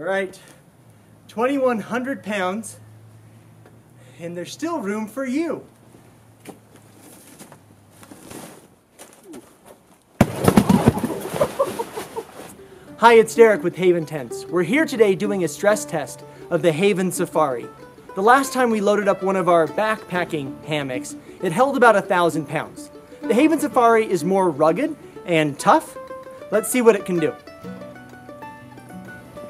All right, 2,100 pounds, and there's still room for you. Hi, it's Derek with Haven Tents. We're here today doing a stress test of the Haven Safari. The last time we loaded up one of our backpacking hammocks, it held about a thousand pounds. The Haven Safari is more rugged and tough. Let's see what it can do.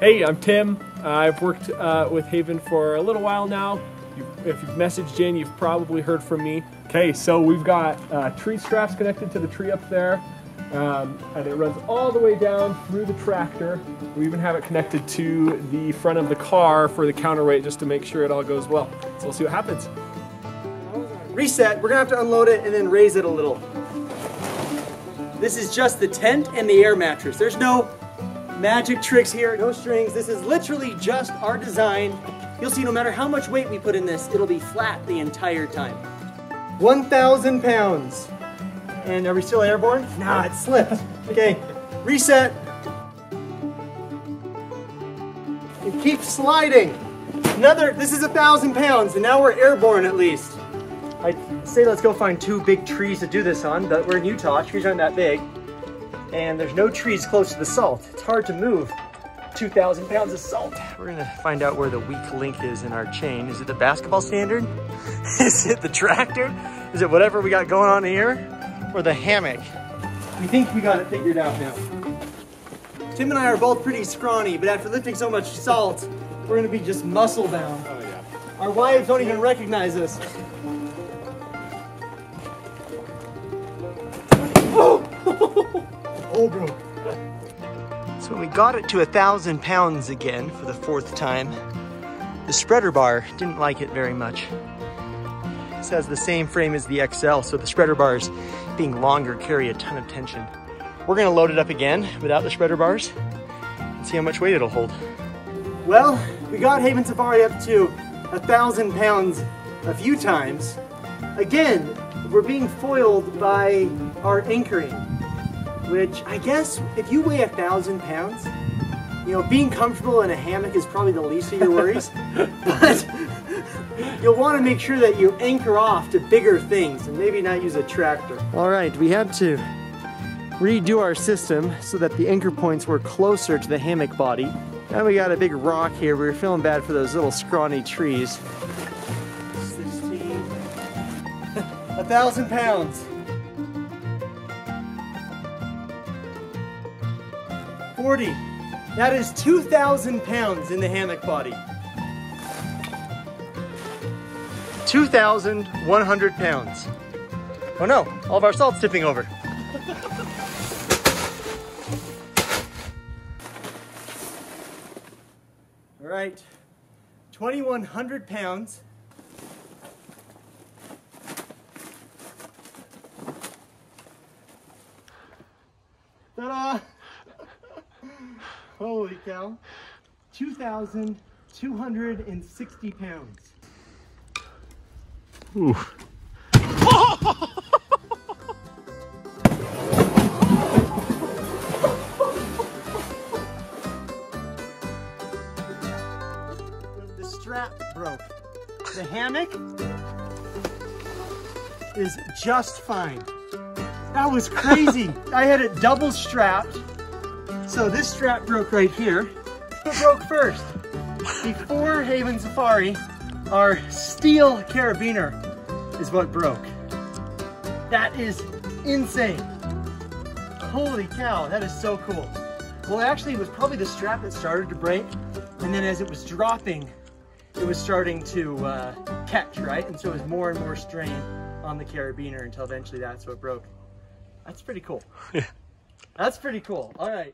Hey, I'm Tim. Uh, I've worked uh, with Haven for a little while now. You, if you've messaged in, you've probably heard from me. Okay, so we've got uh, tree straps connected to the tree up there. Um, and it runs all the way down through the tractor. We even have it connected to the front of the car for the counterweight just to make sure it all goes well. So we'll see what happens. Reset, we're gonna have to unload it and then raise it a little. This is just the tent and the air mattress. There's no magic tricks here, no strings. This is literally just our design. You'll see no matter how much weight we put in this, it'll be flat the entire time. 1,000 pounds. And are we still airborne? Nah, it slipped. Okay, reset. It keeps sliding. Another, this is a thousand pounds, and now we're airborne at least. I say let's go find two big trees to do this on, but we're in Utah, trees aren't that big. And there's no trees close to the salt. It's hard to move 2,000 pounds of salt. We're gonna find out where the weak link is in our chain. Is it the basketball standard? is it the tractor? Is it whatever we got going on here? Or the hammock? We think we got it figured out now. Tim and I are both pretty scrawny, but after lifting so much salt, we're gonna be just muscle bound. Oh, yeah. Our wives don't even recognize us. Oh, Oh, bro. So when we got it to a thousand pounds again for the fourth time, the spreader bar didn't like it very much. This has the same frame as the XL, so the spreader bars being longer carry a ton of tension. We're gonna load it up again without the spreader bars and see how much weight it'll hold. Well, we got Haven Safari up to a thousand pounds a few times. Again, we're being foiled by our anchoring, which I guess if you weigh a thousand pounds, you know, being comfortable in a hammock is probably the least of your worries. but you'll want to make sure that you anchor off to bigger things and maybe not use a tractor. All right, we had to redo our system so that the anchor points were closer to the hammock body. Now we got a big rock here. We were feeling bad for those little scrawny trees. 16, a thousand pounds. 40. That is 2,000 pounds in the hammock body. 2,100 pounds. Oh no, all of our salt's tipping over. all right, 2,100 pounds. Ta-da! Holy cow. 2,260 pounds. Ooh. The strap broke. The hammock is just fine. That was crazy. I had it double strapped. So this strap broke right here. It broke first. Before Haven Safari, our steel carabiner is what broke. That is insane. Holy cow, that is so cool. Well, actually, it was probably the strap that started to break, and then as it was dropping, it was starting to uh, catch, right? And so it was more and more strain on the carabiner until eventually that's what broke. That's pretty cool. That's pretty cool. All right.